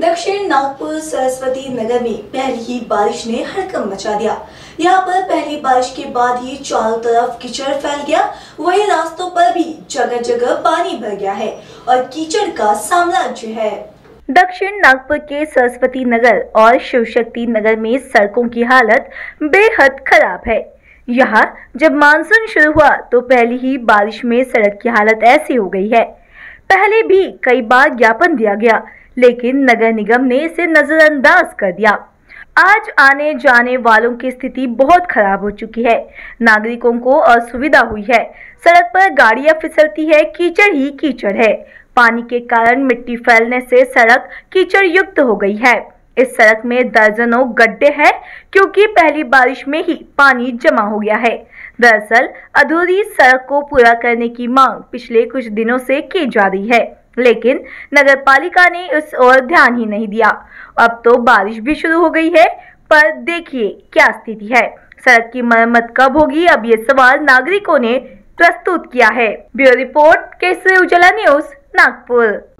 दक्षिण नागपुर सरस्वती नगर में पहली ही बारिश ने हड़कम मचा दिया। यहाँ पर पहली बारिश के बाद ही चारों तरफ़ कीचड़ फैल गया। वही रास्तों पर भी जगह जगह पानी भर गया है और कीचड़ का साम्राज्य है। दक्षिण नागपुर के सरस्वती नगर और शिव शक्ति नगर में सड़कों की हालत बेहद खराब है। यहाँ जब मानसून शुरू हुआ तो पहली ही बारिश में सड़क की हालत ऐसी हो गई है। पहले भी कई बार ज्ञापन दिया गया लेकिन नगर निगम ने इसे नजरअंदाज कर दिया। आज आने जाने वालों की स्थिति बहुत खराब हो चुकी है। नागरिकों को असुविधा हुई है। सड़क पर गाड़ियाँ फिसलती है, कीचड़ ही कीचड़ है। पानी के कारण मिट्टी फैलने से सड़क कीचड़ युक्त हो गई है। इस सड़क में दर्जनों गड्ढे हैं, क्योंकि पहली बारिश में ही पानी जमा हो गया है। दरअसल, अधूरी सड़क को पूरा करने की मांग पिछले कुछ दिनों से की जा रही है। लेकिन नगर पालिका ने इस ओर ध्यान ही नहीं दिया। अब तो बारिश भी शुरू हो गई है, पर देखिए क्या स्थिति है। सड़क की मरम्मत कब होगी, अब ये सवाल नागरिकों ने प्रस्तुत किया है। ब्यूरो रिपोर्ट के उजला न्यूज़, नागपुर।